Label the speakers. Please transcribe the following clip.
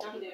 Speaker 1: なんで、